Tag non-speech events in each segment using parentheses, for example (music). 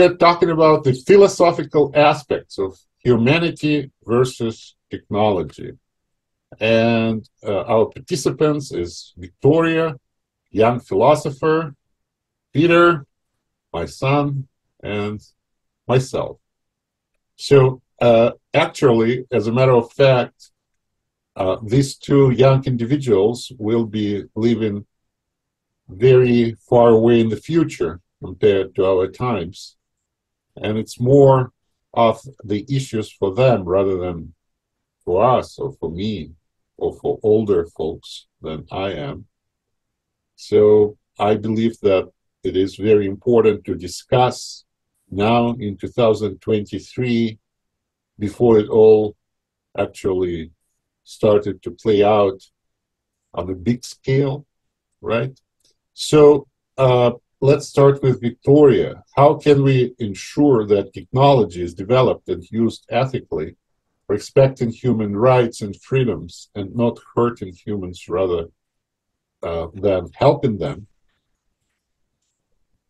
we're talking about the philosophical aspects of humanity versus technology. And uh, our participants is Victoria, young philosopher, Peter, my son, and myself. So uh, actually, as a matter of fact, uh, these two young individuals will be living very far away in the future compared to our times. And it's more of the issues for them rather than for us or for me or for older folks than I am. So I believe that it is very important to discuss now in 2023 before it all actually started to play out on a big scale, right? So uh, let's start with Victoria. How can we ensure that technology is developed and used ethically, respecting human rights and freedoms, and not hurting humans rather uh, than helping them?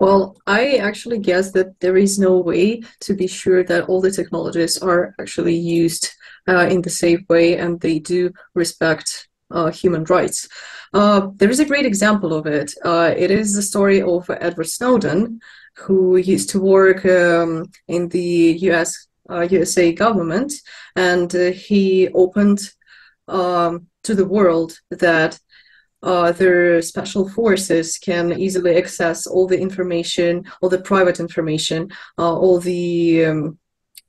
Well, I actually guess that there is no way to be sure that all the technologies are actually used uh, in the safe way and they do respect uh, human rights. Uh, there is a great example of it. Uh, it is the story of Edward Snowden, who used to work um, in the US USA uh, government, and uh, he opened um, to the world that uh, their special forces can easily access all the information, all the private information, uh, all the um,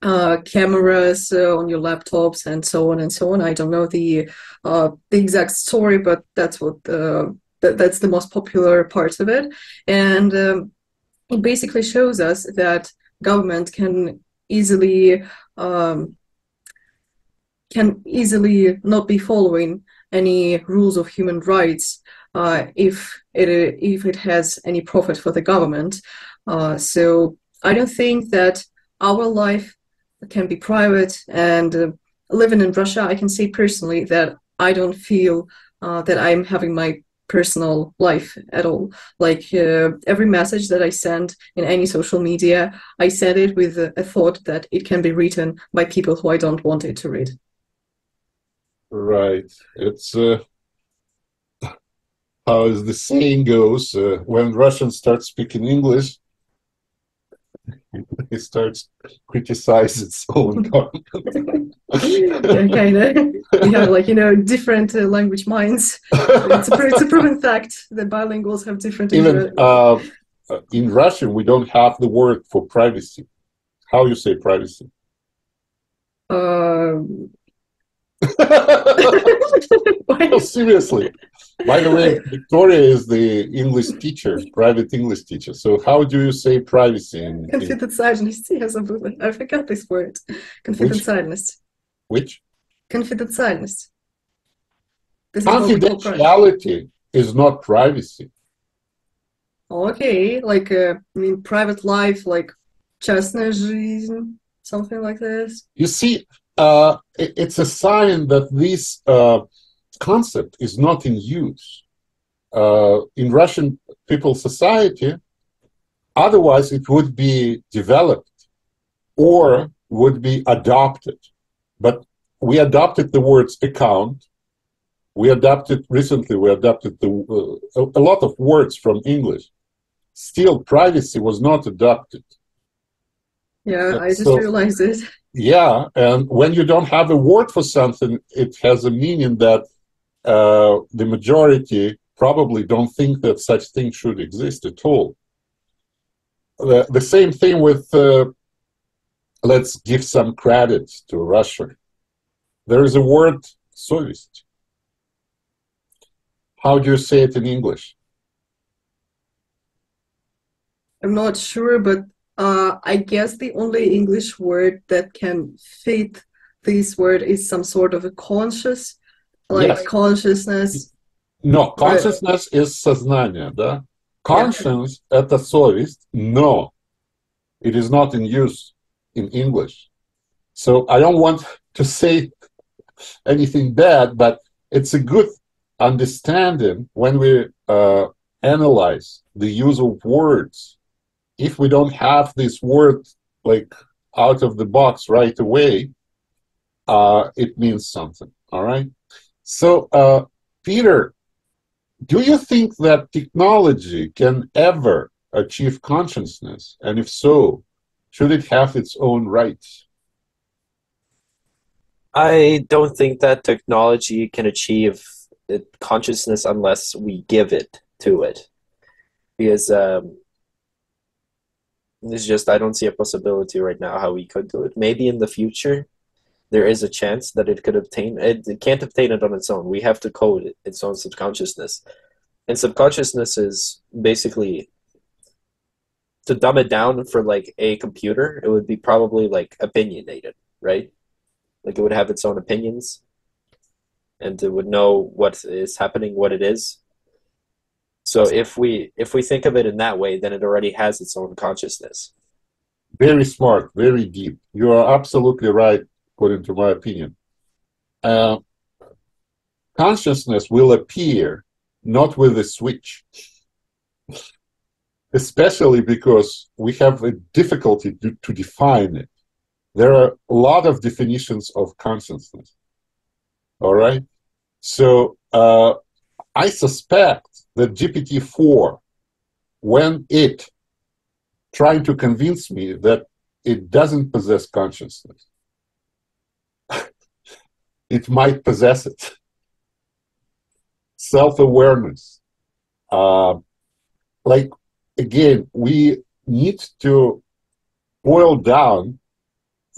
uh, cameras uh, on your laptops, and so on and so on. I don't know the uh, the exact story, but that's what the that, that's the most popular part of it, and um, it basically shows us that government can easily um, can easily not be following any rules of human rights uh, if it if it has any profit for the government. Uh, so I don't think that our life can be private. And uh, living in Russia, I can say personally that I don't feel uh, that I'm having my personal life at all. Like uh, every message that I send in any social media, I send it with a, a thought that it can be written by people who I don't want it to read. Right. It's uh, how as the saying goes, uh, when Russians start speaking English, (laughs) it starts criticize its own (laughs) government. kind of. We have like you know different uh, language minds. It's a, it's a proven fact that bilinguals have different. Even uh, in Russian, we don't have the word for privacy. How you say privacy? Um, (laughs) no, seriously. By the way, Victoria is the English teacher, private English teacher. So how do you say privacy? In, Конфиденциальность. Я (laughs) забыла. I forgot this word. Конфиденциальность. Which? Конфиденциальность. This Confidentiality is, is not privacy. Okay, like uh, I mean, private life, like частная жизнь, something like this. You see, uh, it, it's a sign that this uh, concept is not in use uh, in Russian people society. Otherwise, it would be developed or would be adopted. But we adopted the words account. We adopted recently. We adopted the, uh, a lot of words from English. Still, privacy was not adopted. Yeah, I just so, realized it. Yeah, and when you don't have a word for something, it has a meaning that uh, the majority probably don't think that such thing should exist at all. The, the same thing with, uh, let's give some credit to Russia. There is a word, совесть. How do you say it in English? I'm not sure, but uh, I guess the only English word that can fit this word is some sort of a conscious, like yes. consciousness. No, consciousness right. is сознание, да? Conscience yeah. это совесть, no, it is not in use in English. So I don't want to say anything bad, but it's a good understanding when we uh, analyze the use of words if we don't have this word like out of the box right away, uh, it means something. All right. So, uh, Peter, do you think that technology can ever achieve consciousness? And if so, should it have its own rights? I don't think that technology can achieve consciousness unless we give it to it. Because um, it's just, I don't see a possibility right now how we could do it. Maybe in the future, there is a chance that it could obtain it, it can't obtain it on its own. We have to code its own subconsciousness. And subconsciousness is basically to dumb it down for like a computer, it would be probably like opinionated, right? Like it would have its own opinions and it would know what is happening, what it is. So if we if we think of it in that way, then it already has its own consciousness. Very smart, very deep. You are absolutely right according to my opinion. Uh, consciousness will appear not with a switch, (laughs) especially because we have a difficulty to, to define it. There are a lot of definitions of consciousness. All right? So uh, I suspect that GPT-4, when it trying to convince me that it doesn't possess consciousness, (laughs) it might possess it. Self awareness. Uh, like, again, we need to boil down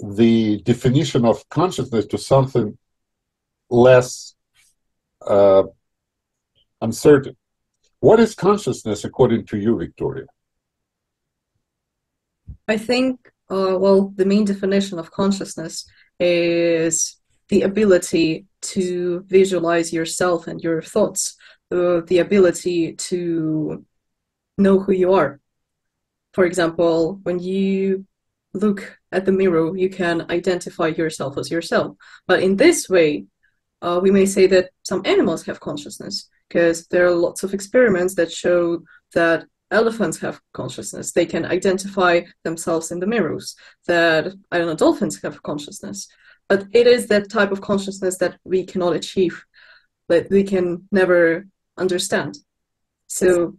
the definition of consciousness to something less uh, uncertain. What is consciousness according to you, Victoria? I think, uh, well, the main definition of consciousness is the ability to visualize yourself and your thoughts, uh, the ability to know who you are. For example, when you look at the mirror, you can identify yourself as yourself. But in this way, uh, we may say that some animals have consciousness because there are lots of experiments that show that elephants have consciousness. They can identify themselves in the mirrors. That I don't know, dolphins have consciousness. But it is that type of consciousness that we cannot achieve, that we can never understand. So,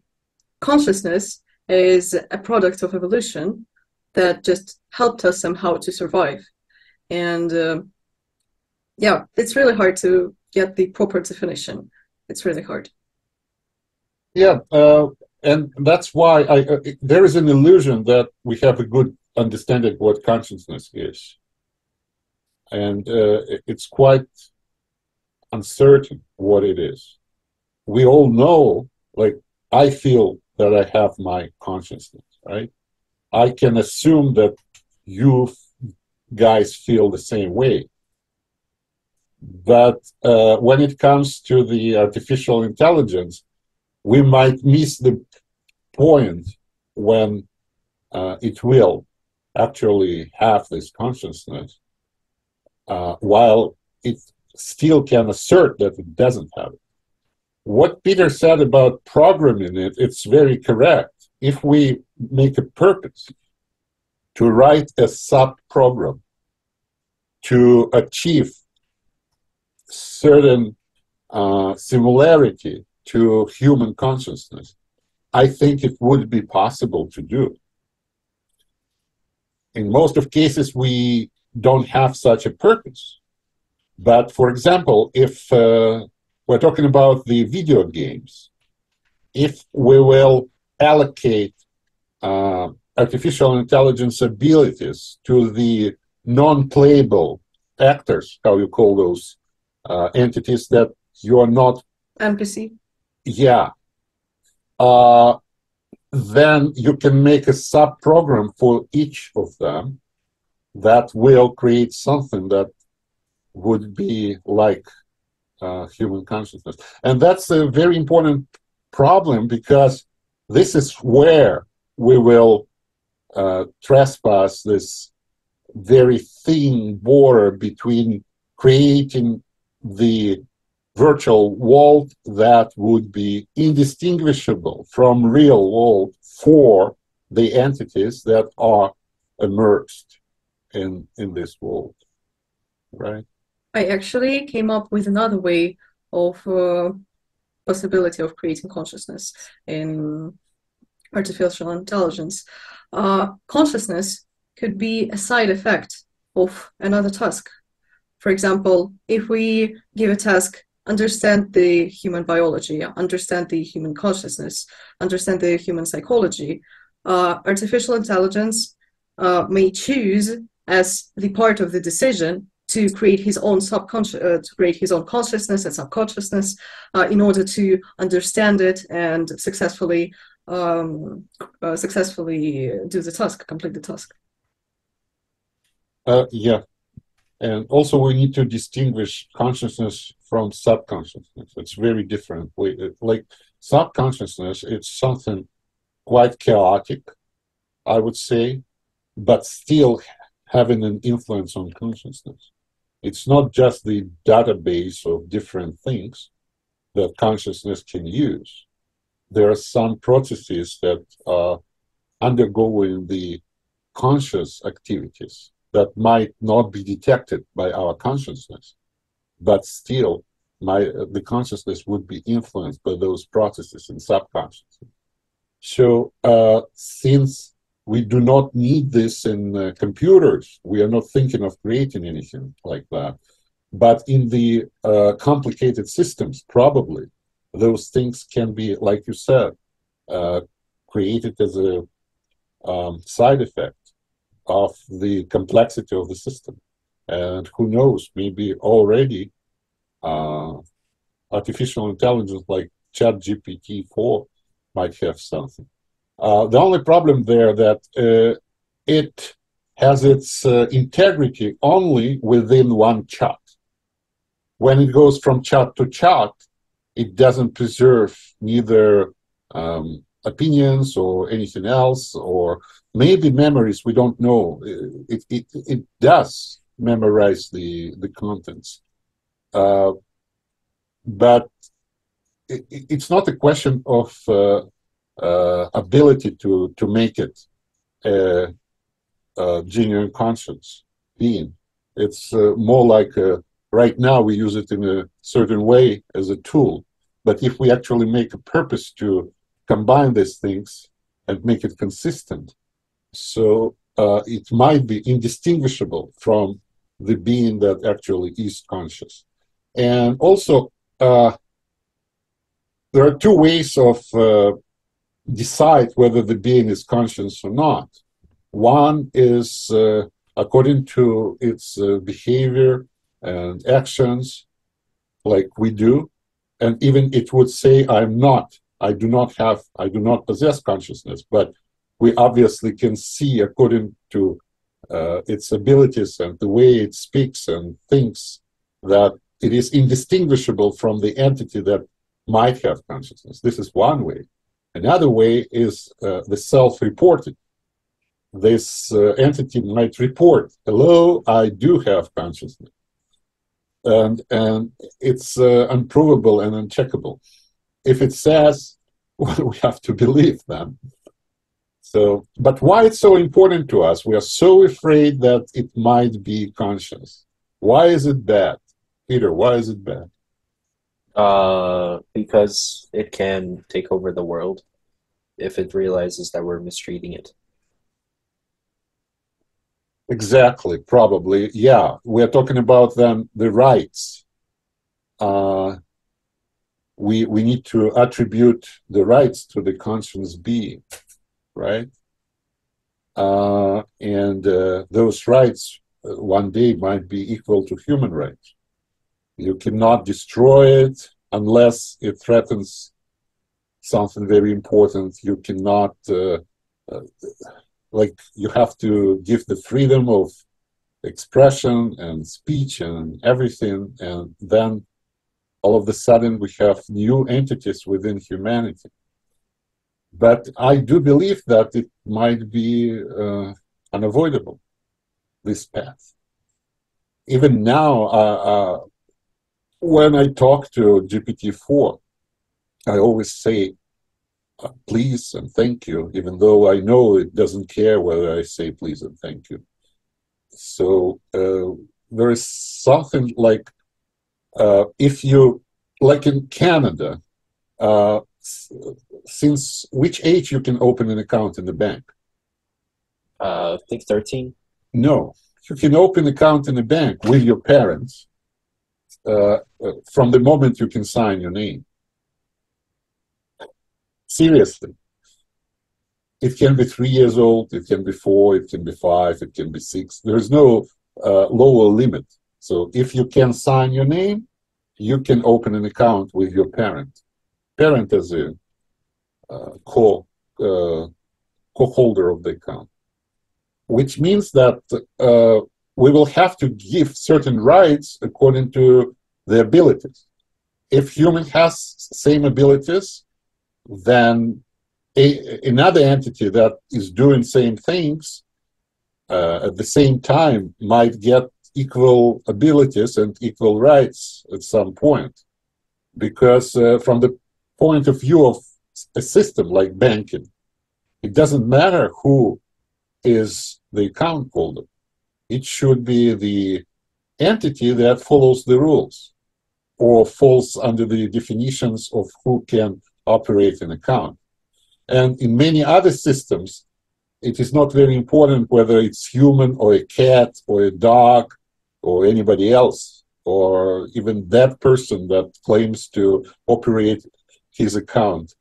consciousness is a product of evolution that just helped us somehow to survive. And uh, yeah, it's really hard to get the proper definition. It's really hard. Yeah, uh, and that's why I, uh, there is an illusion that we have a good understanding of what consciousness is and uh, it's quite uncertain what it is. We all know, like, I feel that I have my consciousness, right? I can assume that you guys feel the same way. But uh, when it comes to the artificial intelligence, we might miss the point when uh, it will actually have this consciousness uh, while it still can assert that it doesn't have it. What Peter said about programming it, it's very correct. If we make a purpose to write a sub program to achieve certain uh, similarity to human consciousness, I think it would be possible to do. In most of cases, we don't have such a purpose. But for example, if uh, we're talking about the video games, if we will allocate uh, artificial intelligence abilities to the non-playable actors, how you call those uh, entities that you are not NPC. Yeah. Uh, then you can make a sub program for each of them that will create something that would be like uh, human consciousness. And that's a very important problem because this is where we will uh, trespass this very thin border between creating the virtual world that would be indistinguishable from real world for the entities that are immersed in in this world, right? I actually came up with another way of uh, possibility of creating consciousness in artificial intelligence. Uh, consciousness could be a side effect of another task. For example, if we give a task, understand the human biology, understand the human consciousness, understand the human psychology, uh, artificial intelligence uh, may choose as the part of the decision to create his own subconscious, uh, to create his own consciousness and subconsciousness uh, in order to understand it and successfully um, uh, successfully do the task, complete the task. Uh, yeah, and also we need to distinguish consciousness from subconsciousness. It's very different. We, uh, like subconsciousness, it's something quite chaotic, I would say, but still having an influence on consciousness. It's not just the database of different things that consciousness can use. There are some processes that are undergoing the conscious activities that might not be detected by our consciousness, but still my the consciousness would be influenced by those processes in subconscious So uh, since we do not need this in uh, computers. We are not thinking of creating anything like that. But in the uh, complicated systems, probably those things can be, like you said, uh, created as a um, side effect of the complexity of the system. And who knows, maybe already uh, artificial intelligence like ChatGPT 4 might have something. Uh, the only problem there that uh, it has its uh, integrity only within one chat. When it goes from chat to chat, it doesn't preserve neither um, opinions or anything else, or maybe memories. We don't know. It it, it does memorize the the contents, uh, but it, it's not a question of uh, uh, ability to to make it a, a genuine conscience being. It's uh, more like a, right now we use it in a certain way as a tool, but if we actually make a purpose to combine these things and make it consistent, so uh, it might be indistinguishable from the being that actually is conscious. And also, uh, there are two ways of uh, decide whether the being is conscious or not. One is uh, according to its uh, behavior and actions, like we do, and even it would say, I'm not, I do not have, I do not possess consciousness, but we obviously can see according to uh, its abilities and the way it speaks and thinks that it is indistinguishable from the entity that might have consciousness. This is one way. Another way is uh, the self-reporting. This uh, entity might report, hello, I do have consciousness. And, and it's uh, unprovable and uncheckable. If it says, (laughs) well, we have to believe them. So, but why it's so important to us? We are so afraid that it might be conscious. Why is it bad? Peter, why is it bad? Uh, because it can take over the world if it realizes that we're mistreating it. Exactly, probably. Yeah, we're talking about then the rights. Uh, we we need to attribute the rights to the conscience being, right? Uh, and uh, those rights uh, one day might be equal to human rights. You cannot destroy it unless it threatens something very important. You cannot, uh, uh, like, you have to give the freedom of expression and speech and everything, and then all of a sudden we have new entities within humanity. But I do believe that it might be uh, unavoidable, this path. Even now, uh, uh, when I talk to GPT-4, I always say, uh, please and thank you, even though I know it doesn't care whether I say please and thank you. So uh, there is something like uh, if you, like in Canada, uh, since which age you can open an account in the bank? Uh, I think 13. No, you can open account in the bank with your parents uh, uh, from the moment you can sign your name. Seriously. It can be three years old, it can be four, it can be five, it can be six. There's no uh, lower limit. So if you can sign your name, you can open an account with your parent. Parent as a co uh, co-holder of the account, which means that uh, we will have to give certain rights according to the abilities. If human has same abilities, then a, another entity that is doing same things uh, at the same time might get equal abilities and equal rights at some point. Because uh, from the point of view of a system like banking, it doesn't matter who is the account holder. It should be the entity that follows the rules or falls under the definitions of who can operate an account. And in many other systems, it is not very important whether it's human or a cat or a dog or anybody else or even that person that claims to operate his account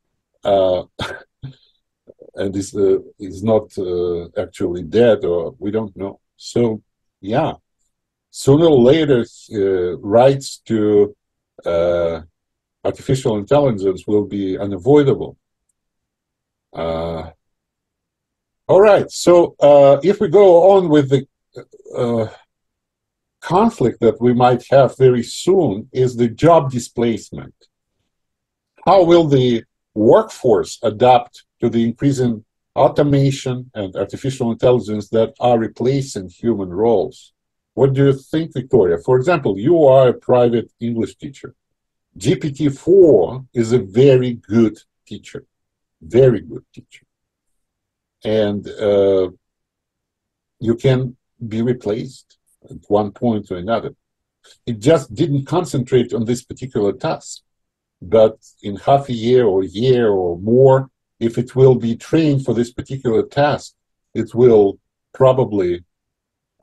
(laughs) and is uh, is not uh, actually dead or we don't know so yeah sooner or later uh, rights to uh, artificial intelligence will be unavoidable. Uh, all right, so uh, if we go on with the uh, conflict that we might have very soon is the job displacement. How will the workforce adapt to the increasing automation and artificial intelligence that are replacing human roles? What do you think, Victoria? For example, you are a private English teacher. GPT-4 is a very good teacher, very good teacher. And uh, you can be replaced at one point or another. It just didn't concentrate on this particular task. But in half a year or a year or more, if it will be trained for this particular task, it will probably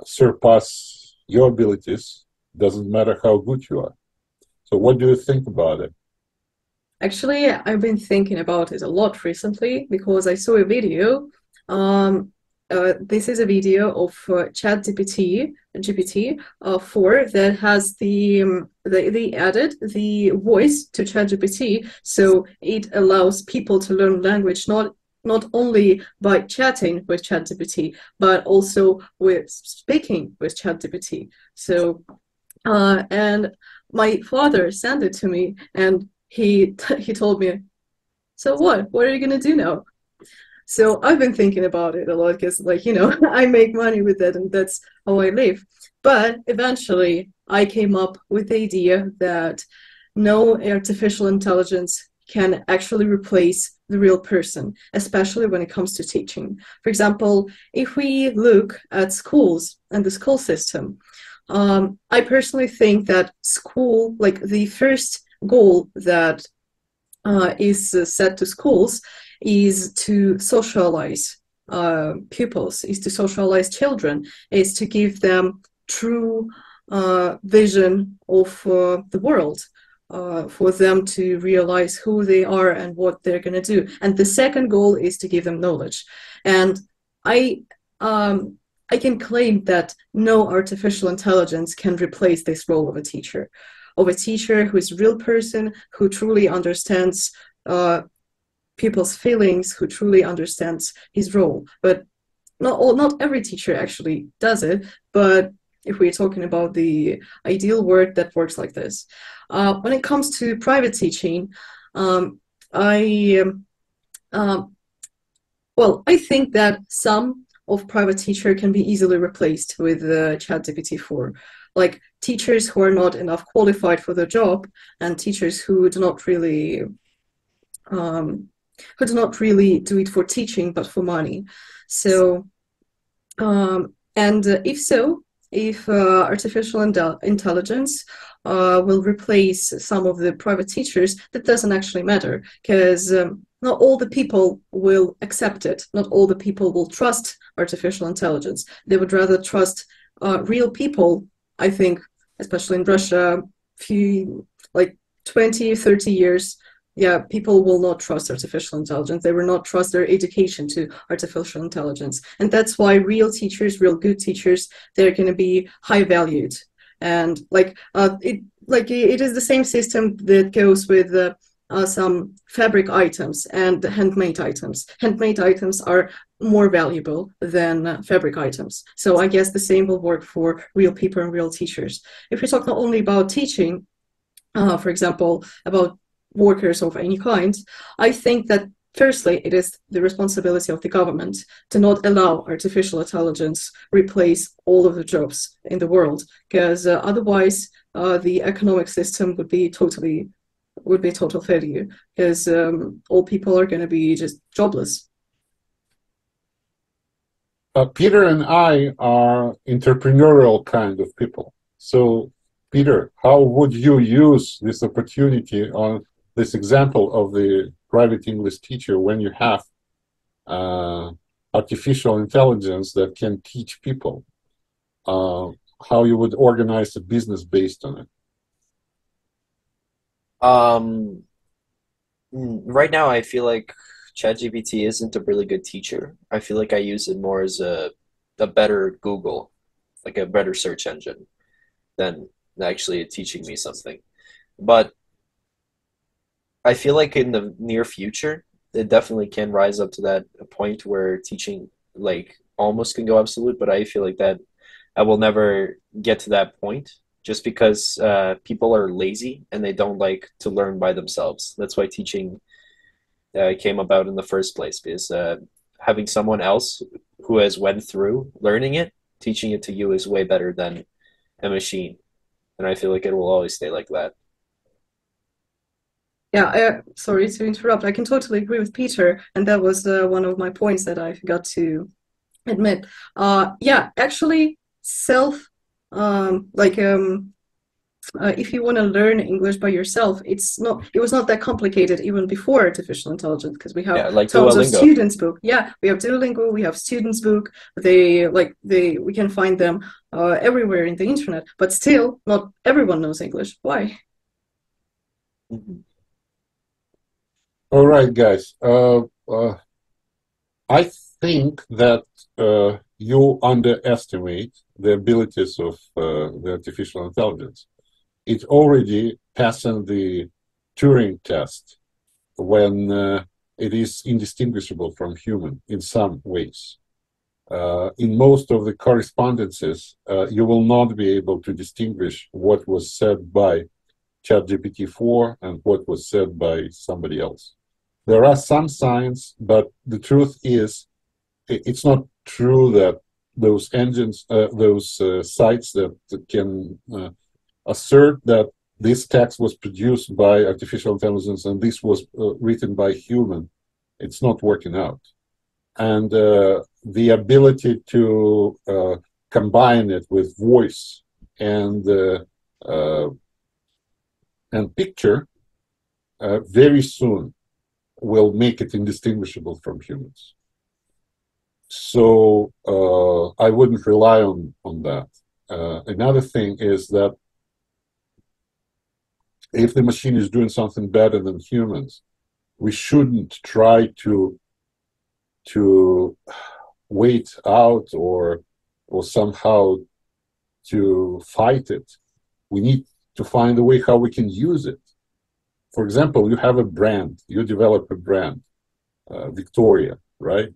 surpass your abilities. Doesn't matter how good you are. So, what do you think about it? Actually, I've been thinking about it a lot recently because I saw a video. Um, uh, this is a video of uh, ChatGPT GPT uh, 4 that has the, um, the they added the voice to ChatGPT, so it allows people to learn language not not only by chatting with ChatGPT, but also with speaking with ChatGPT. So, uh, and my father sent it to me and he (laughs) he told me so what? What are you going to do now so i've been thinking about it a lot because like you know (laughs) i make money with it and that's how i live but eventually i came up with the idea that no artificial intelligence can actually replace the real person, especially when it comes to teaching. For example, if we look at schools and the school system, um, I personally think that school, like the first goal that uh, is uh, set to schools, is to socialize uh, pupils, is to socialize children, is to give them true uh, vision of uh, the world. Uh, for them to realize who they are and what they're going to do. And the second goal is to give them knowledge. And I um, I can claim that no artificial intelligence can replace this role of a teacher, of a teacher who is a real person, who truly understands uh, people's feelings, who truly understands his role. But not all, not every teacher actually does it. But if we're talking about the ideal world that works like this, uh, when it comes to private teaching, um, I um, um well, I think that some of private teacher can be easily replaced with uh, ChatGPT 4. Like teachers who are not enough qualified for the job and teachers who do not really um, who do not really do it for teaching but for money. So, um, and uh, if so, if uh, artificial intelligence uh, will replace some of the private teachers, that doesn't actually matter because um, not all the people will accept it. Not all the people will trust artificial intelligence. They would rather trust uh, real people. I think, especially in Russia, few like 20, 30 years, yeah, people will not trust artificial intelligence. They will not trust their education to artificial intelligence, and that's why real teachers, real good teachers, they're going to be high valued. And like uh, it, like it is the same system that goes with. Uh, uh, some fabric items and handmade items. Handmade items are more valuable than uh, fabric items. So I guess the same will work for real people and real teachers. If we talk not only about teaching, uh, for example, about workers of any kind, I think that firstly, it is the responsibility of the government to not allow artificial intelligence replace all of the jobs in the world, because uh, otherwise uh, the economic system would be totally would be total failure because um, all people are going to be just jobless. Uh, Peter and I are entrepreneurial kind of people. So, Peter, how would you use this opportunity on this example of the private English teacher when you have uh, artificial intelligence that can teach people? Uh, how you would organize a business based on it? Um, mm, right now, I feel like ChatGPT isn't a really good teacher. I feel like I use it more as a a better Google, like a better search engine, than actually teaching me something. But I feel like in the near future, it definitely can rise up to that point where teaching like almost can go absolute. But I feel like that I will never get to that point just because uh, people are lazy and they don't like to learn by themselves. That's why teaching uh, came about in the first place because uh, having someone else who has went through learning it, teaching it to you is way better than a machine. And I feel like it will always stay like that. Yeah, uh, sorry to interrupt. I can totally agree with Peter, and that was uh, one of my points that I forgot to admit. Uh, yeah, actually, self um, like um, uh, if you want to learn English by yourself, it's not. It was not that complicated even before artificial intelligence because we have yeah, like tons Duolingo. of students book. Yeah, we have Duolingo. We have students book. They like they we can find them uh, everywhere in the internet. But still, not everyone knows English. Why? Mm-hmm. All right, guys. Uh, uh I think that uh, you underestimate the abilities of uh, the artificial intelligence. It already passed the Turing test when uh, it is indistinguishable from human in some ways. Uh, in most of the correspondences, you will not be able to distinguish what was said by ChatGPT 4 and what was said by somebody else. There are some signs, but the truth is it's not true that those engines, uh, those uh, sites that can uh, assert that this text was produced by artificial intelligence and this was uh, written by human, it's not working out. And uh, the ability to uh, combine it with voice and and picture very soon will make it indistinguishable from humans. So uh, I wouldn't rely on on that. Uh, another thing is that if the machine is doing something better than humans, we shouldn't try to to wait out or or somehow to fight it. We need to find a way how we can use it. For example, you have a brand, you develop a brand, uh, Victoria, right?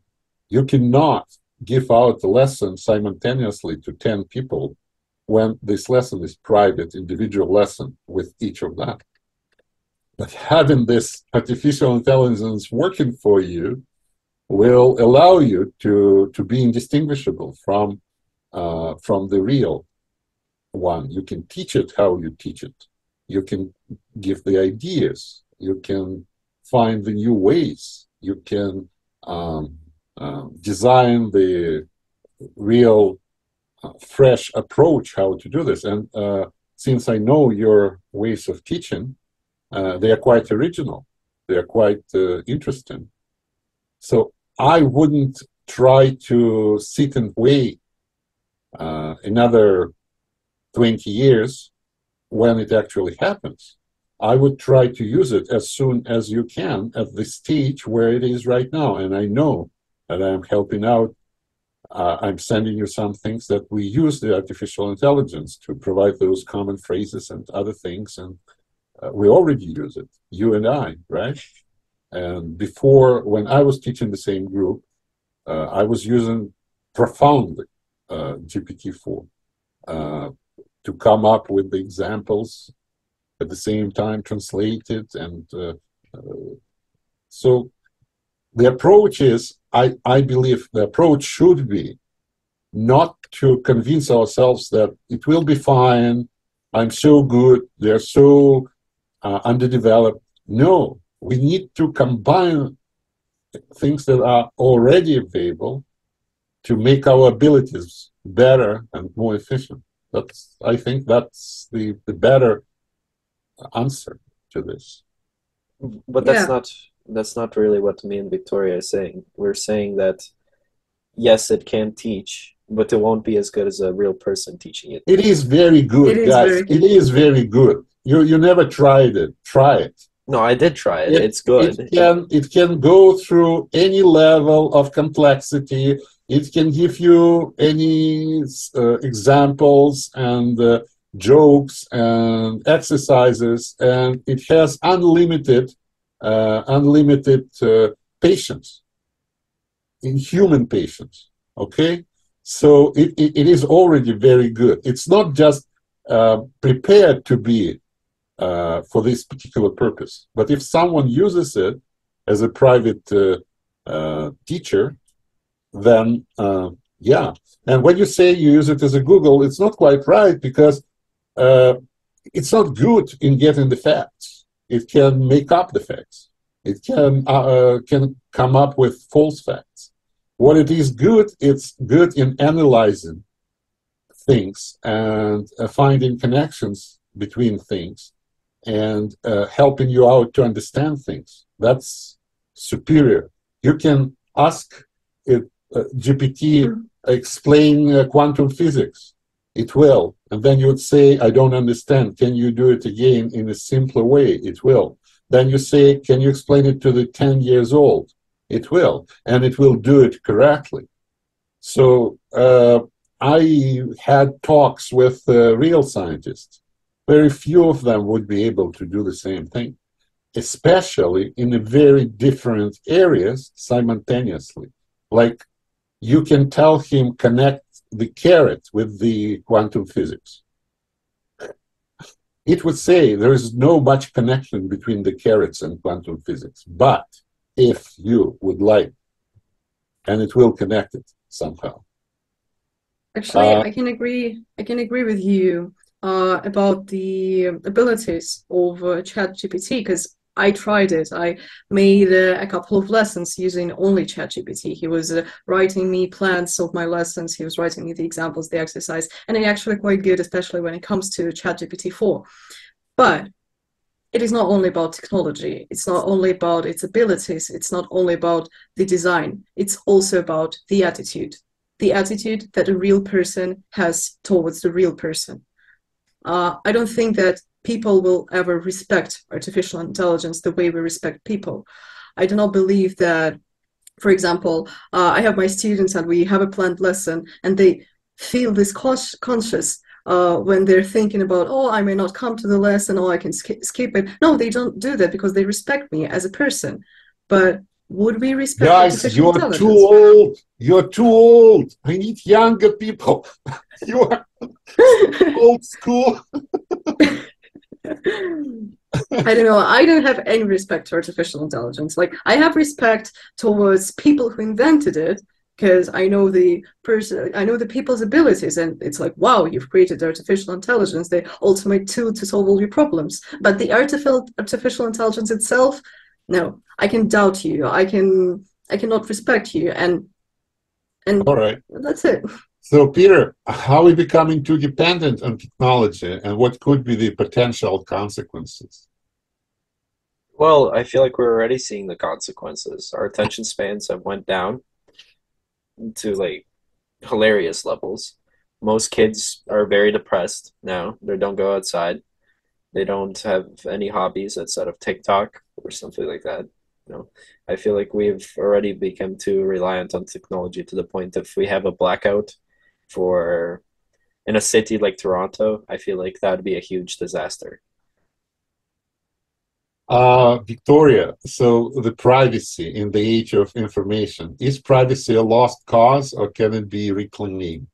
You cannot give out a lesson simultaneously to 10 people when this lesson is private, individual lesson with each of them. But having this artificial intelligence working for you will allow you to, to be indistinguishable from, uh, from the real one. You can teach it how you teach it. You can give the ideas. You can find the new ways You can um, uh, design the real uh, fresh approach how to do this. And uh, since I know your ways of teaching, uh, they are quite original. They are quite uh, interesting. So I wouldn't try to sit and wait uh, another 20 years when it actually happens. I would try to use it as soon as you can at the stage where it is right now. And I know that I'm helping out. Uh, I'm sending you some things that we use the artificial intelligence to provide those common phrases and other things. And uh, we already use it, you and I, right? And before, when I was teaching the same group, uh, I was using profoundly uh, GPT-4 uh, to come up with the examples at the same time translated and uh, uh, so the approach is I, I believe the approach should be not to convince ourselves that it will be fine i'm so good they're so uh, underdeveloped. No we need to combine things that are already available to make our abilities better and more efficient that's i think that's the, the better answer to this. But that's Yeah. not that's not really what me and Victoria are saying. We're saying that yes, it can teach, but it won't be as good as a real person teaching it. It is very good, It is guys. very It is very good. You you never tried it. Try it. No, I did try it. It- it's good. It can it can go through any level of complexity. It can give you any uh, examples and uh, jokes and exercises, and it has unlimited uh, unlimited uh, patience in human patience. Okay, so it, it, it is already very good. It's not just uh, prepared to be uh, for this particular purpose. But if someone uses it as a private teacher, then uh, yeah. And when you say you use it as a Google, it's not quite right because uh, it's not good in getting the facts. It can make up the facts. It can uh, can come up with false facts. What it is good, it's good in analyzing things and uh, finding connections between things and uh, helping you out to understand things. That's superior. You can ask it, uh, GPT Mm. explain uh, quantum physics. It will, and then you would say, "I don't understand. Can you do it again in a simpler way?" It will. Then you say, "Can you explain it to the ten years old?" It will, and it will do it correctly. So uh, I had talks with uh, real scientists very few of them would be able to do the same thing, especially in very different areas simultaneously. Like you can tell him connect the carrot with the quantum physics. It would say there is no much connection between the carrots and quantum physics, but if you would like, and it will connect it somehow. Actually, Uh, I can agree. I can agree with you uh, about the abilities of uh, ChatGPT because I tried it. I made uh, a couple of lessons using only ChatGPT. He was uh, writing me plans of my lessons. He was writing me the examples, the exercise, and it's actually quite good, especially when it comes to ChatGPT 4. But it is not only about technology. It's not only about its abilities. It's not only about the design. It's also about the attitude the attitude that a real person has towards the real person. Uh, I don't think that people will ever respect artificial intelligence the way we respect people. I do not believe that, for example, uh, I have my students and we have a planned lesson and they feel this cons- conscious uh, when they're thinking about, oh, I may not come to the lesson, oh, I can sk- skip it. No, they don't do that because they respect me as a person. But would we respect Guys, you're too old. You're too old. I need younger people. (laughs) you are (laughs) old school. (laughs) I don't know. I don't have any respect to artificial intelligence. Like I have respect towards people who invented it because I know the person, I know the people's abilities, and it's like, wow, you've created artificial intelligence, the ultimate tool to solve all your problems. But the artificial artificial intelligence itself, no i can doubt you i can i cannot respect you and and All right. that's it So, Peter, how are we becoming too dependent on technology and what could be the potential consequences? Well, I feel like we're already seeing the consequences. Our attention spans have went down to like hilarious levels. Most kids are very depressed now. They don't go outside. They don't have any hobbies outside of TikTok or something like that. You know, I feel like we've already become too reliant on technology to the point that if we have a blackout for in a city like Toronto, I feel like that would be a huge disaster. Uh, Victoria, so the privacy in the age of information, is privacy a lost cause or can it be reclaimed?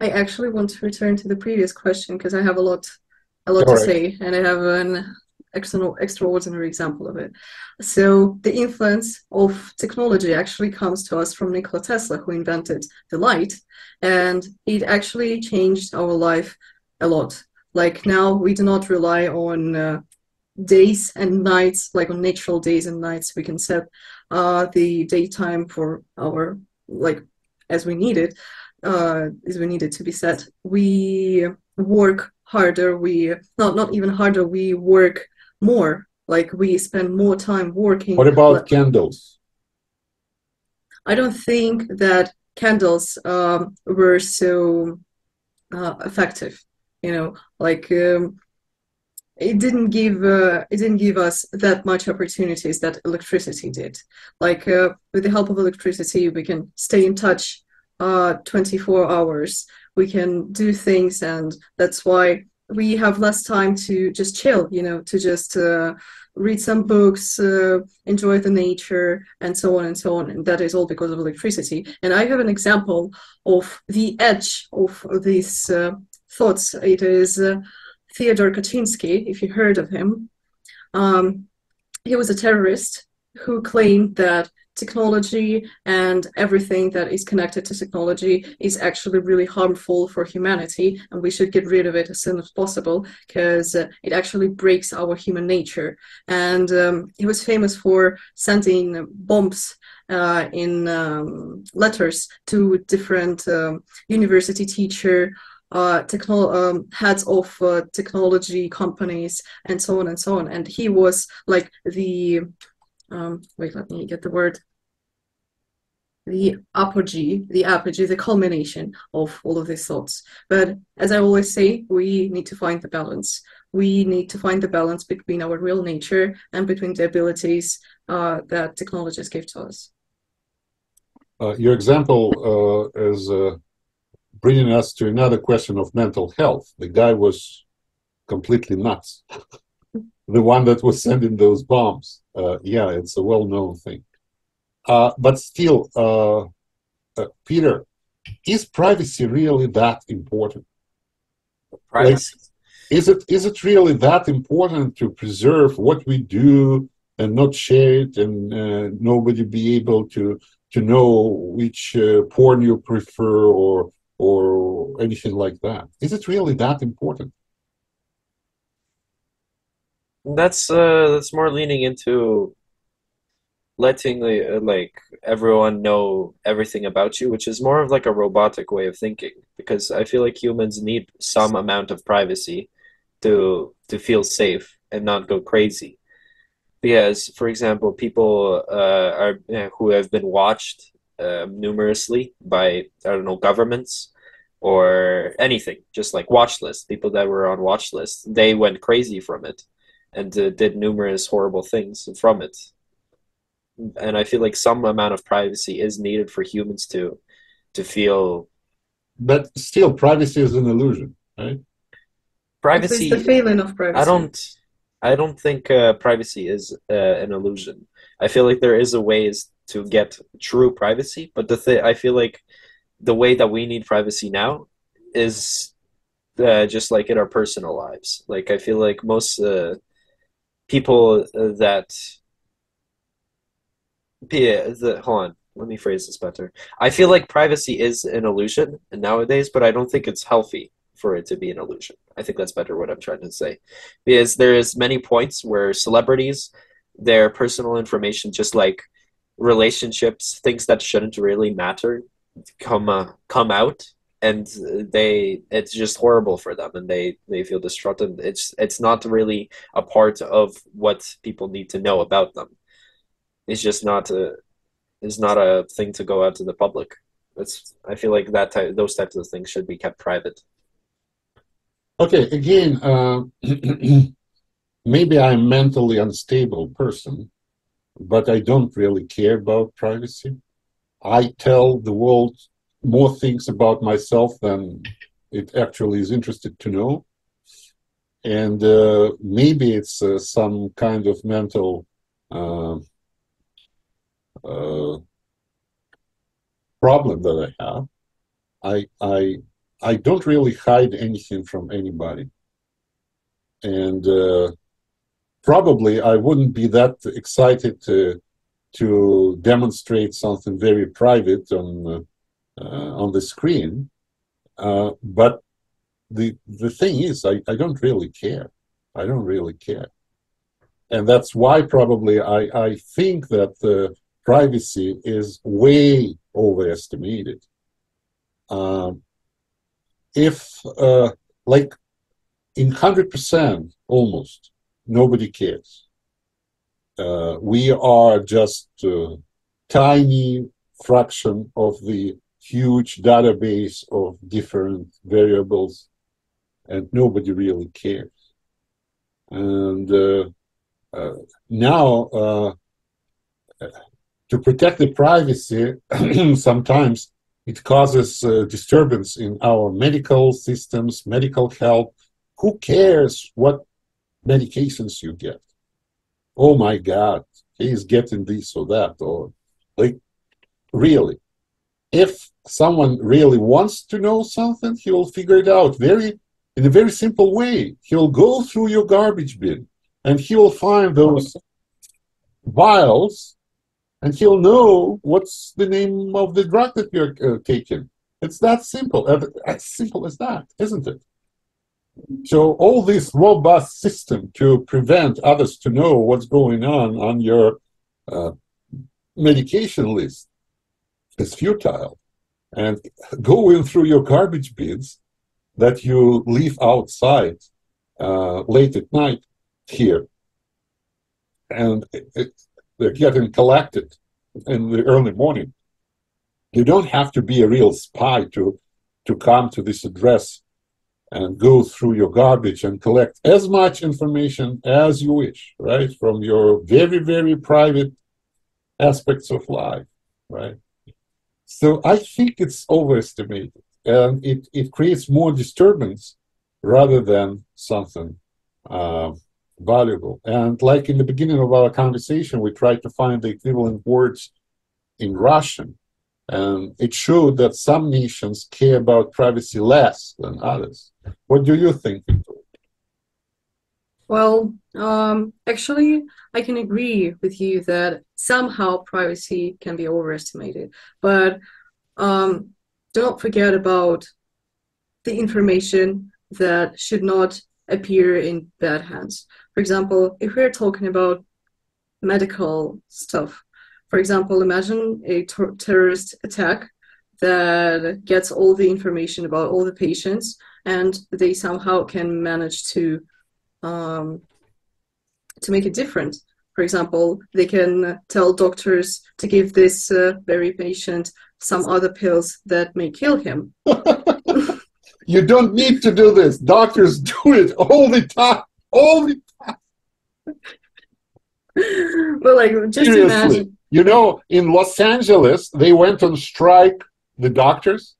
I actually want to return to the previous question because I have a lot, a lot All to right. say, and I have an extra, extraordinary example of it. So the influence of technology actually comes to us from Nikola Tesla, who invented the light, and it actually changed our life a lot. Like now, we do not rely on uh, days and nights, like on natural days and nights. We can set uh, the daytime for our like as we need it uh, as we need it to be set. We work harder. We not not even harder. We work more. Like we spend more time working. What about candles? I don't think that candles um, were so uh, effective. You know, like um, it didn't give uh, it didn't give us that much opportunities that electricity did. Like uh, with the help of electricity, we can stay in touch uh, 24 hours. We can do things, and that's why we have less time to just chill. You know, to just uh, read some books, uh, enjoy the nature, and so on and so on. And that is all because of electricity. And I have an example of the edge of these uh, thoughts. It is uh, Theodore Kaczynski, if you heard of him. Um, he was a terrorist who claimed that technology and everything that is connected to technology is actually really harmful for humanity and we should get rid of it as soon as possible because uh, it actually breaks our human nature. And um, he was famous for sending bombs uh, in um, letters to different um, university teacher uh, um, heads of uh, technology companies and so on and so on. And he was like the um, wait, let me get the word. The apogee, the apogee, the culmination of all of these thoughts. But as I always say, we need to find the balance. We need to find the balance between our real nature and between the abilities uh, that technologies give to us. Uh, your example uh, is uh, bringing us to another question of mental health. The guy was completely nuts. (laughs) the one that was sending those bombs. Uh, yeah, it's a well-known thing. Uh, but still, uh, uh, Peter, is privacy really that important? Privacy. Is it is it really that important to preserve what we do and not share it, and uh, nobody be able to to know which uh, porn you prefer or or anything like that? Is it really that important? That's uh that's more leaning into letting uh, like everyone know everything about you, which is more of like a robotic way of thinking. Because I feel like humans need some amount of privacy to to feel safe and not go crazy. Because, for example, people uh, are uh, who have been watched uh, numerously by I don't know governments or anything, just like watch lists. People that were on watch lists, they went crazy from it and uh, did numerous horrible things from it. And I feel like some amount of privacy is needed for humans to to feel But still, privacy is an illusion, right? privacy. It's the failing of privacy. I don't I don't think uh, privacy is uh, an illusion. I feel like there is a ways to get true privacy, but the th- I feel like the way that we need privacy now is uh, just like in our personal lives. Like I feel like most uh, people uh, that yeah, the, hold on, let me phrase this better. I feel like privacy is an illusion nowadays, but I don't think it's healthy for it to be an illusion. I think that's better what I'm trying to say. Because there's many points where celebrities their personal information, just like relationships, things that shouldn't really matter, come uh, come out, and they it's just horrible for them, and they they feel distraught. it's it's not really a part of what people need to know about them. It's just not a it's not a thing to go out to the public. It's I feel like that type, those types of things should be kept private. Okay, again, uh, (clears throat) maybe I'm a mentally unstable person, but I don't really care about privacy. I tell the world more things about myself than it actually is interested to know. And uh, maybe it's uh, some kind of mental uh, uh problem that I have. I, I, I don't really hide anything from anybody. And uh, probably I wouldn't be that excited to to demonstrate something very private on uh, on the screen. Uh, but the the thing is, I, I don't really care. I don't really care, and that's why probably I I think that the privacy is way overestimated. Um, if uh, like in hundred percent almost nobody cares. Uh, we are just a tiny fraction of the huge database of different variables, and nobody really cares. And uh, uh, now, uh, to protect the privacy, (clears throat) sometimes it causes uh, disturbance in our medical systems, medical health. Who cares what medications you get. Oh my God, he's getting this or that, or like really. If someone really wants to know something, he will figure it out very in a very simple way. He'll go through your garbage bin and he will find those vials and he'll know what's the name of the drug that you're uh, taking. It's that simple. Uh, as simple as that, isn't it? So all this robust system to prevent others to know what's going on on your uh, medication list is futile. And going through your garbage bins that you leave outside uh, late at night here, and it, it, they're getting collected in the early morning. You don't have to be a real spy to to come to this address and go through your garbage and collect as much information as you wish, right? From your very, very private aspects of life, right? So I think it's overestimated and it, it creates more disturbance rather than something uh, valuable. And like in the beginning of our conversation, we tried to find the equivalent words in Russian and it showed that some nations care about privacy less than others. What do you think, Well, um, actually, I can agree with you that somehow privacy can be overestimated. But um, don't forget about the information that should not appear in bad hands. For example, if we're talking about medical stuff, for example, imagine a ter- terrorist attack that gets all the information about all the patients, and they somehow can manage to um, to make it different. For example, they can tell doctors to give this uh, very patient some other pills that may kill him. (laughs) you don't need to do this. Doctors do it all the time. All the time. (laughs) but like, just Seriously. imagine you know, in Los Angeles, they went on strike, the doctors,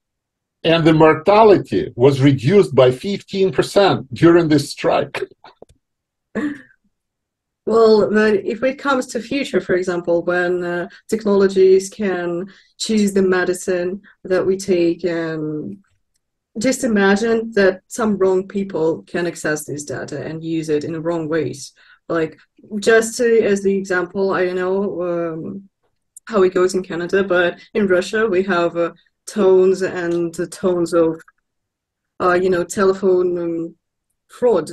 and the mortality was reduced by 15% during this strike. (laughs) Well, if it comes to future, for example, when uh, technologies can choose the medicine that we take, and just imagine that some wrong people can access this data and use it in the wrong ways. Like just to, as the example, I know um, how it goes in Canada, but in Russia we have uh, tones and tones of, uh, you know, telephone um, fraud.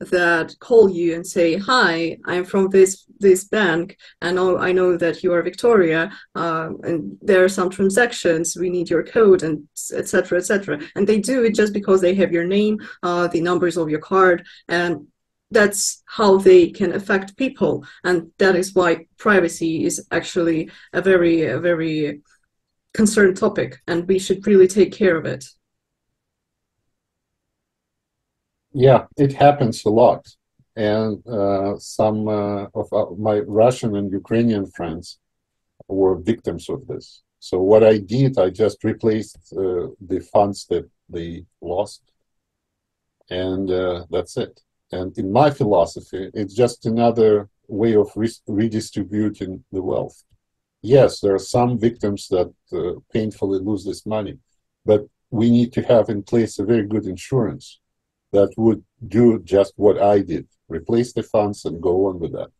That call you and say, "Hi, I'm from this this bank, and I know that you are Victoria, um, and there are some transactions. We need your code, and etc. etc." And they do it just because they have your name, uh, the numbers of your card, and that's how they can affect people, and that is why privacy is actually a very a very concerned topic, and we should really take care of it. Yeah, it happens a lot. And uh, some uh, of uh, my Russian and Ukrainian friends were victims of this. So what I did, I just replaced uh, the funds that they lost, and uh, that's it. And in my philosophy, it's just another way of re redistributing the wealth. Yes, there are some victims that uh, painfully lose this money, but we need to have in place a very good insurance that would do just what I did replace the funds and go on with that.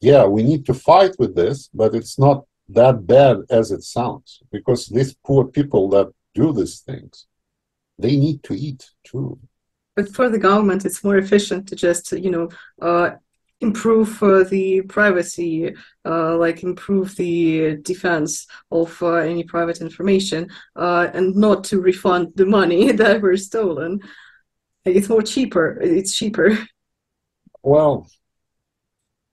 Yeah, we need to fight with this, but it's not that bad as it sounds because these poor people that do these things, they need to eat too. But for the government, it's more efficient to just, you know, uh, improve uh, the privacy, uh, like improve the defense of uh, any private information, uh, and not to refund the money (laughs) that were stolen. It's more cheaper. It's cheaper. Well,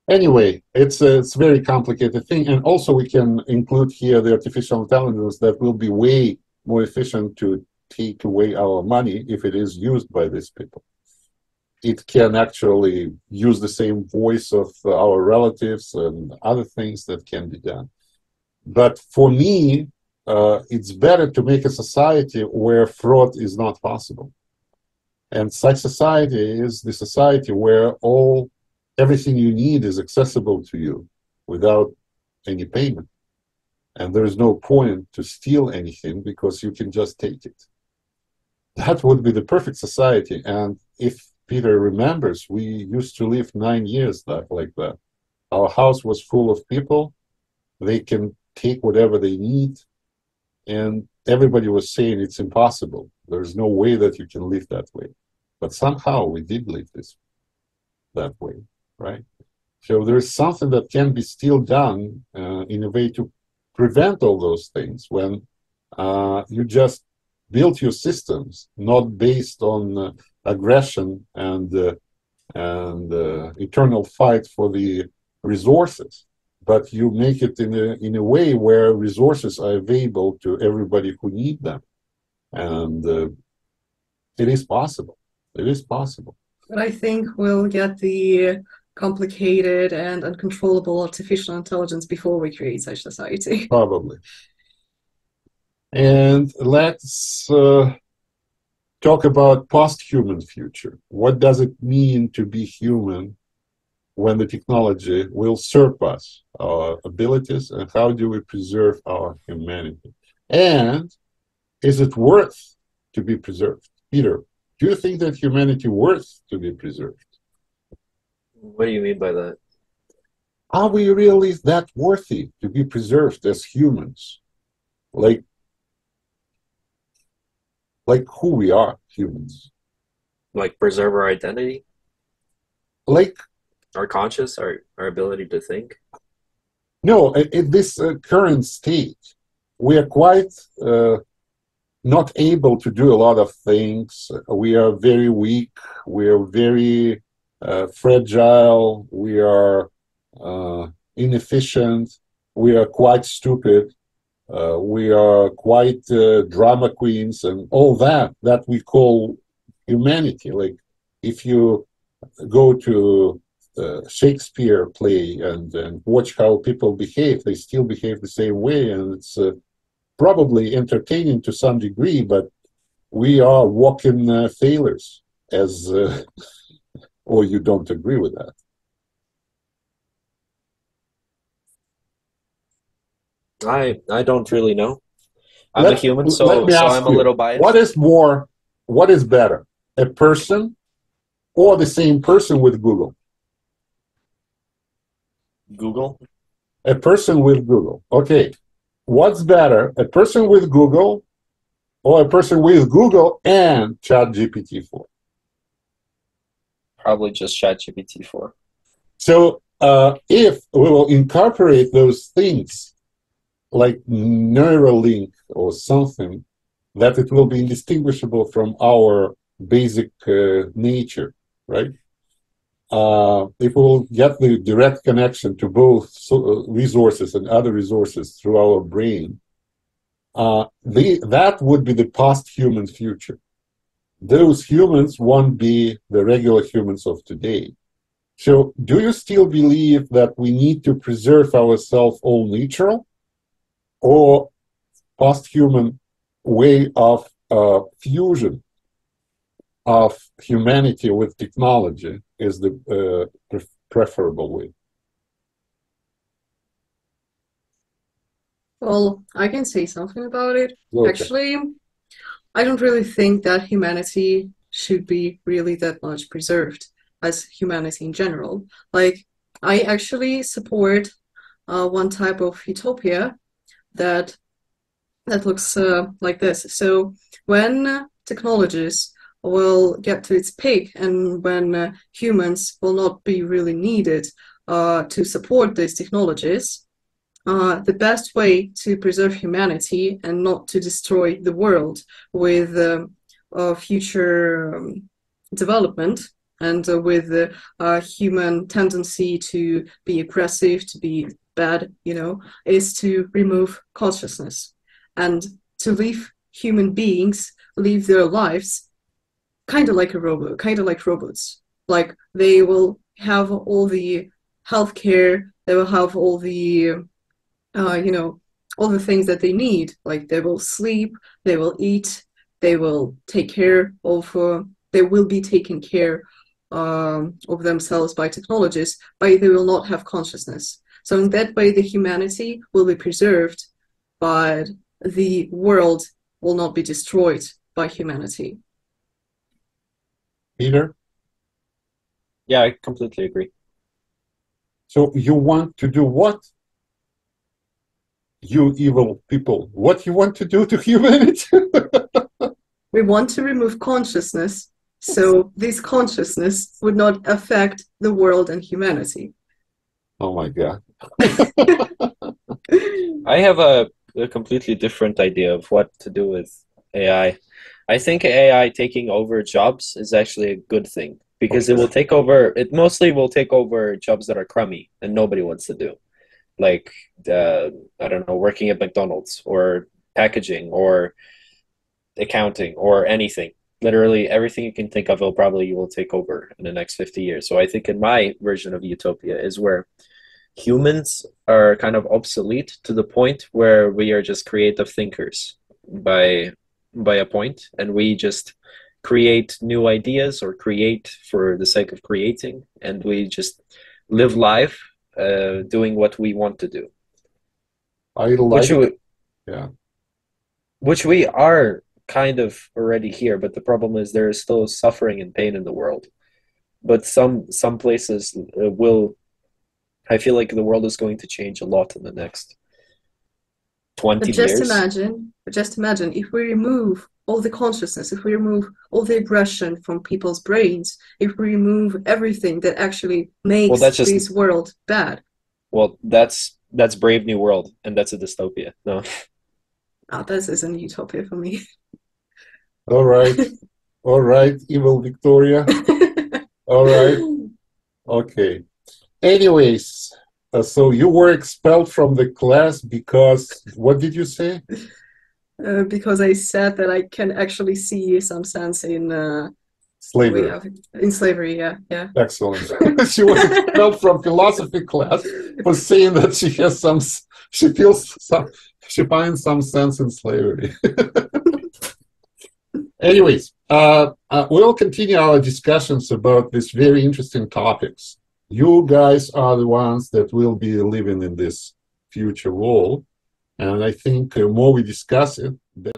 anyway, it's a, it's a very complicated thing, and also we can include here the artificial intelligence that will be way more efficient to take away our money if it is used by these people. It can actually use the same voice of our relatives and other things that can be done. But for me, uh, it's better to make a society where fraud is not possible. And such society is the society where all everything you need is accessible to you without any payment. And there is no point to steal anything because you can just take it. That would be the perfect society. And if Peter remembers, we used to live nine years that, like that. Our house was full of people. They can take whatever they need. And everybody was saying it's impossible. There's no way that you can live that way. But somehow we did live this that way, right? So there's something that can be still done uh, in a way to prevent all those things when uh, you just build your systems not based on uh, aggression and uh, and uh, eternal fight for the resources, but you make it in a in a way where resources are available to everybody who need them, and uh, it is possible. It is possible. But I think we'll get the complicated and uncontrollable artificial intelligence before we create such society. (laughs) Probably. And let's uh, talk about post-human future. What does it mean to be human when the technology will surpass our abilities and how do we preserve our humanity? And is it worth to be preserved? Peter, do you think that humanity worth to be preserved? What do you mean by that? Are we really that worthy to be preserved as humans? Like, like who we are, humans. Like preserve our identity? Like our conscious, our, our ability to think? No, in this uh, current state, we are quite uh, not able to do a lot of things. We are very weak. We are very uh, fragile. We are uh, inefficient. We are quite stupid. Uh, we are quite uh, drama queens and all that that we call humanity. Like if you go to Shakespeare play and, and watch how people behave, they still behave the same way, and it's uh, probably entertaining to some degree, but we are walking uh, failures as uh, (laughs) or you don't agree with that. I i don't really know. I'm let, a human so, so i'm you, a little biased. what is more what is better a person or the same person with google? Google? A person with google. Okay what's better, a person with Google or a person with Google and ChatGPT 4? Probably just ChatGPT 4. So uh, if we will incorporate those things like Neuralink or something, that it will be indistinguishable from our basic uh, nature, right? Uh, if we will get the direct connection to both uh, resources and other resources through our brain, uh, the, that would be the post-human future. Those humans won't be the regular humans of today. So, do you still believe that we need to preserve ourselves all natural, or post-human way of uh, fusion of humanity with technology is the uh, pre preferable way? Well, I can say something about it. Okay. Actually, I don't really think that humanity should be really that much preserved as humanity in general. Like, I actually support uh, one type of utopia that that looks uh, like this. So, when technologies will get to its peak and when uh, humans will not be really needed uh, to support these technologies, uh, the best way to preserve humanity and not to destroy the world with uh, future um, development and uh, with the uh, human tendency to be aggressive, to be bad, you know, is to remove consciousness and to leave human beings live their lives kind of like a robot, kind of like robots. Like they will have all the healthcare, they will have all the uh, you know, all the things that they need. Like they will sleep, they will eat, they will take care of, uh, they will be taken care um, of themselves by technologies, but they will not have consciousness. So in that way, the humanity will be preserved, but the world will not be destroyed by humanity. Peter? Yeah, I completely agree. So you want to do what? you evil people, what you want to do to (laughs) humanity? we want to remove consciousness so this consciousness would not affect the world and humanity. Oh my god. (laughs) I have a, a completely different idea of what to do with AI. I think AI taking over jobs is actually a good thing because it will take over it mostly will take over jobs that are crummy and nobody wants to do like the I don't know, working at McDonald's or packaging or accounting or anything. Literally everything you can think of will probably will take over in the next 50 years. So I think in my version of utopia is where humans are kind of obsolete to the point where we are just creative thinkers by by a point and we just create new ideas or create for the sake of creating and we just live life uh, doing what we want to do. I like, which we, yeah, which we are kind of already here, but the problem is there is still suffering and pain in the world. But some some places uh, will. I feel like the world is going to change a lot in the next twenty but just years. imagine, but just imagine if we remove all the consciousness, if we remove all the aggression from people's brains, if we remove everything that actually makes well, just, this world bad. Well, that's that's Brave New World, and that's a dystopia. No. Oh, this is a utopia for me. (laughs) All right. All right, evil Victoria. (laughs) All right. Okay. Anyways, uh, so you were expelled from the class because what did you say? Uh, because I said that I can actually see some sense in uh, slavery. in slavery, yeah, yeah. Excellent. (laughs) she was expelled from philosophy class for saying that she has some, she feels some, she finds some sense in slavery. (laughs) Anyways, uh, uh, we'll continue our discussions about these very interesting topics. You guys are the ones that will be living in this future world. And I think the more we discuss it, the